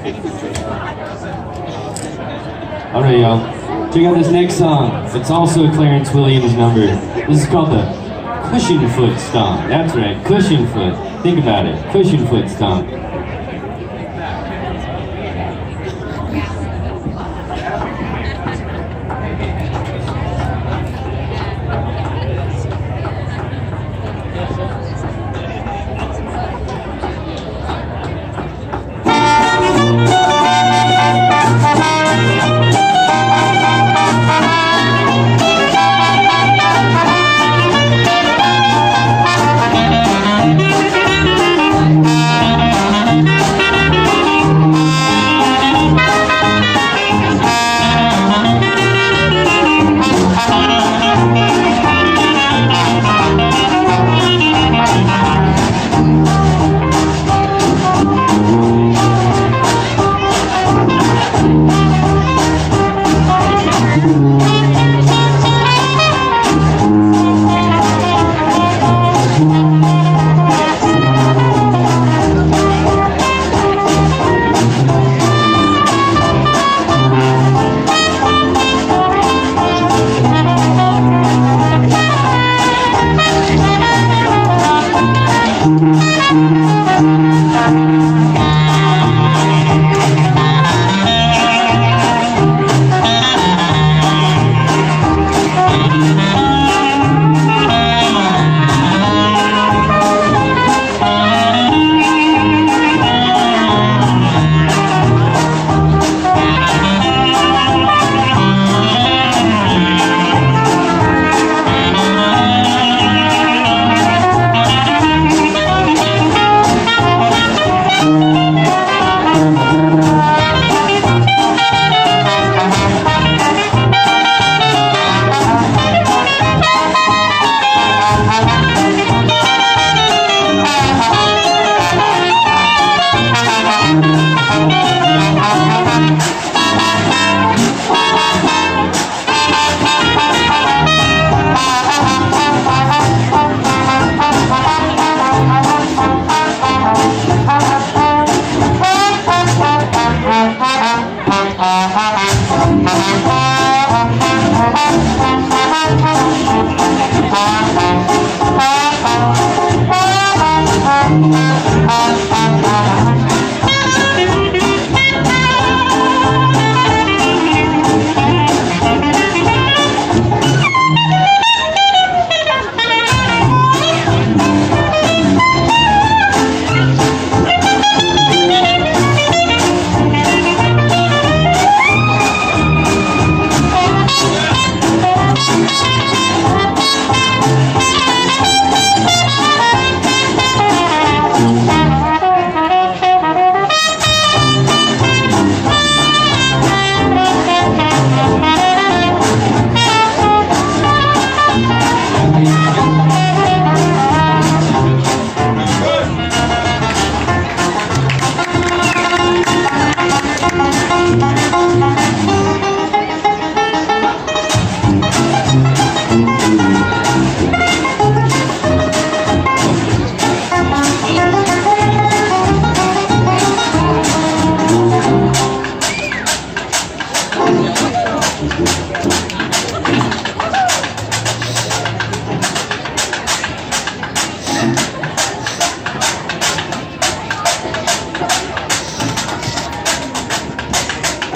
All right, y'all. Check out this next song. It's also Clarence Williams' number. This is called the Cushion Foot Stomp. That's right, Cushion Foot. Think about it, Cushion Foot Stomp.